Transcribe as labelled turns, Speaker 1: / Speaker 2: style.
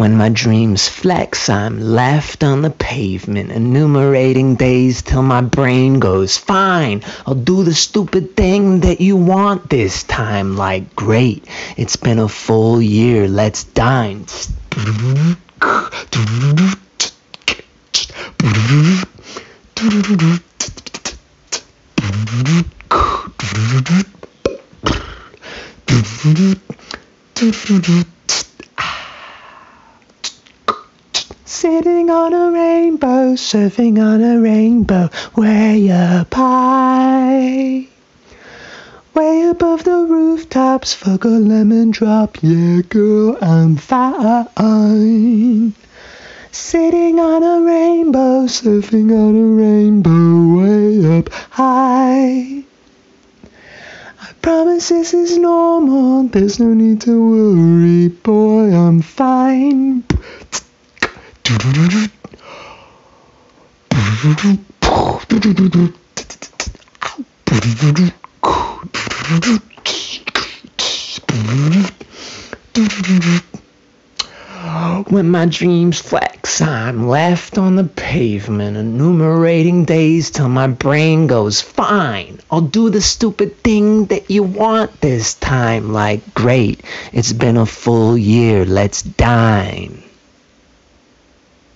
Speaker 1: When my dreams flex, I'm left on the pavement, enumerating days till my brain goes, Fine, I'll do the stupid thing that you want this time. Like, great, it's been a full year, let's dine. Sitting on a rainbow, surfing on a rainbow, way up high. Way above the rooftops, fuck a lemon drop, yeah girl, I'm fine. Sitting on a rainbow, surfing on a rainbow, way up high. I promise this is normal, there's no need to worry, boy, I'm fine. When my dreams flex, I'm left on the pavement, enumerating days till my brain goes, Fine, I'll do the stupid thing that you want this time. Like, great, it's been a full year, let's dine.